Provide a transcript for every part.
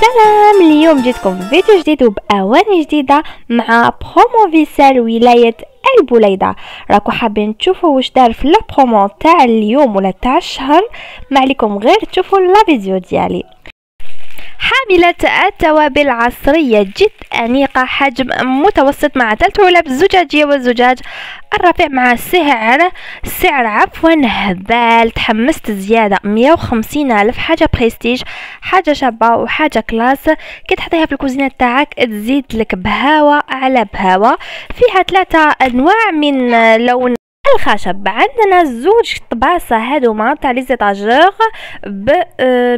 سلام اليوم جيتكم بفيديو جديد وبأواني جديدة مع promo vaisselle ولاية البليدة راكو حابين تشوفوا واش دار في البرومو تاع اليوم ولا تاع الشهر؟ ما عليكم غير تشوفوا la vidéo ديالي. حاملة التوابل عصرية جد أنيقة حجم متوسط مع ثلاث علب زجاجية والزجاج الرفيع مع سعر سعر عفوا هبال. تحمست زيادة. مية وخمسين ألف. حاجة بريستيج حاجة شابة وحاجة classe. كي تحطيها في الكوزينة تاعك تزيد لك بهاوة على بهاوة. فيها ثلاثة أنواع من لون الخشب. عندنا زوج طباسة. هادوما تاع les étagères ب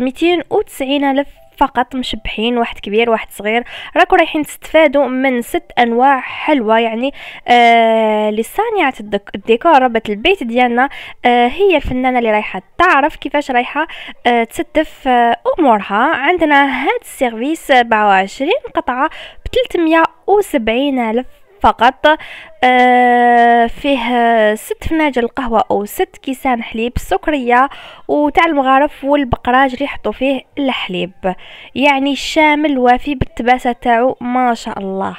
ميتين وتسعين ألف فقط مشبحين واحد كبير واحد صغير. راكو رايحين تستفادوا من ست أنواع حلوة يعني آه لصانعه الديكور ربة البيت ديالنا. آه هي الفنانة اللي رايحة تعرف كيفاش رايحة آه تستف آه أمورها. عندنا هاد ال service 24 قطعة ب 370 ألف فقط آه فيه ست فناجل قهوة أو ست كيسان حليب سكرية وتاع المغارف والبقراج اللي يحطوا فيه الحليب. يعني شامل وافي بالطباسة تاعو ما شاء الله.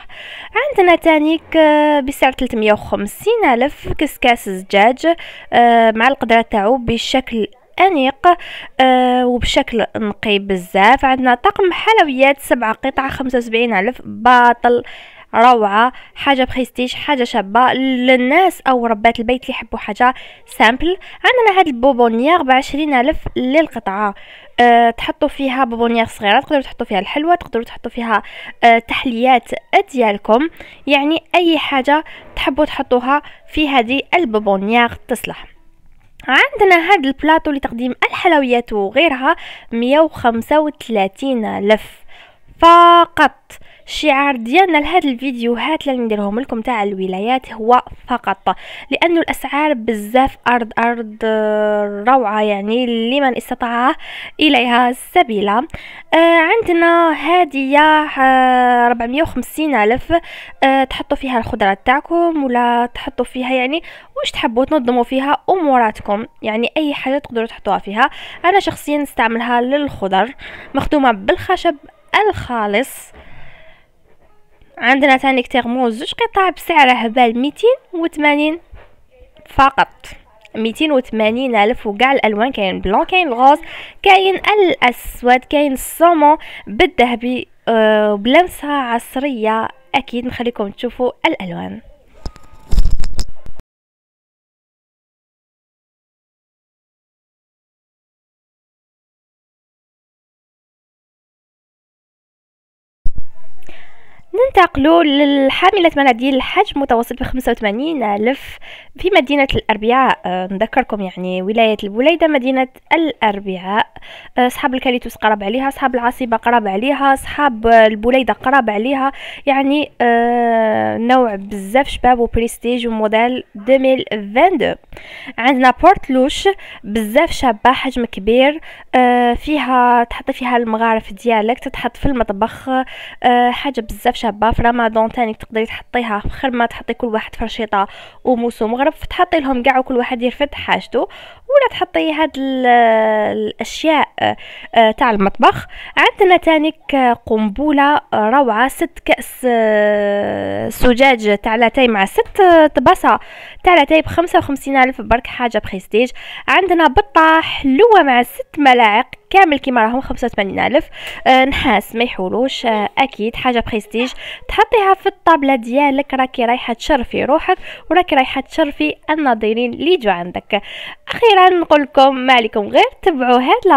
عندنا تانيك آه بسعر 350 ألف كسكاس زجاج آه مع القدرة تاعو بشكل أنيق آه وبشكل نقي بزاف. عندنا طقم حلويات سبعة قطع خمسة وسبعين ألف باطل روعة حاجة بريستيج حاجة شابة. للناس أو ربات البيت اللي يحبوا حاجة simple عندنا هاد ال bonbonnière بعشرين ألف للقطعة. أه تحطوا فيها bonbonnière صغيرة تقدروا تحطوا فيها الحلوة تقدروا تحطوا فيها أه تحليات ديالكم. يعني أي حاجة تحبوا تحطوها في هذه البوبونيير تصلح. عندنا هاد البلاطو لتقديم الحلويات وغيرها مية وخمسة وثلاثين لف فقط. الشعار ديالنا لهاد الفيديوهات اللي نديرهم لكم تاع الولايات هو فقط. لأنه الأسعار بزاف أرض أرض روعة يعني لمن استطاع إليها السبيل آه عندنا هدية آه 450 ألف. آه تحطوا فيها الخضرة تاعكم ولا تحطوا فيها يعني واش تحبوا تنظموا فيها أموراتكم. يعني أي حاجة تقدروا تحطوها فيها. أنا شخصيا نستعملها للخضر مخدومه بالخشب الخالص. عندنا تاني ترموز زوج قطع بسعر هبال ميتين وثمانين فقط. ميتين وثمانين ألف وكاع الألوان كاين بلون كاين الغوز كاين الأسود كاين الصومو بالذهبي أه بلمسة عصرية أكيد نخليكم تشوفوا الألوان. ننتقل للحاملة مناديل الحجم متوسط بخمسة وثمانين ألف في مدينة الأربعاء. أه نذكركم يعني ولاية البوليدة مدينة الأربعاء. أصحاب الكاليتوس قرب عليها أصحاب العاصمة قرب عليها أصحاب البليدة قرب عليها. يعني أه نوع بزاف شباب وبريستيج وموديل 2022 عندنا porte-louche بزاف شابة حجم كبير. أه فيها تحطي فيها المغارف ديالك تتحط في المطبخ. أه حاجة بزاف شابة في رمضان تاني تقدري تحطيها خير ما تحطي كل واحد فرشيطه وموس ومغرف تحطي لهم كاع وكل واحد يرفد حاجته ولا تحطي هاد الأشياء آه، تاع المطبخ. عندنا تاني قنبلة روعة ست كأس آه، زجاج تاع لاتاي مع ست طباسة تاع لاتاي بخمسة وخمسين ألف برك حاجة بريستيج عندنا بطه حلوة مع ست ملاعق. كامل كيما راهم خمسة وثمانين ألف. آه نحاس ما يحولوش. آه أكيد حاجة بريستيج. تحطيها في الطابلة ديالك راكي رايحة تشرفي روحك وراكي رايحة تشرفي الناظرين اللي يجوا عندك. أخيرا نقول لكم ما عليكم غير تبعوا هاد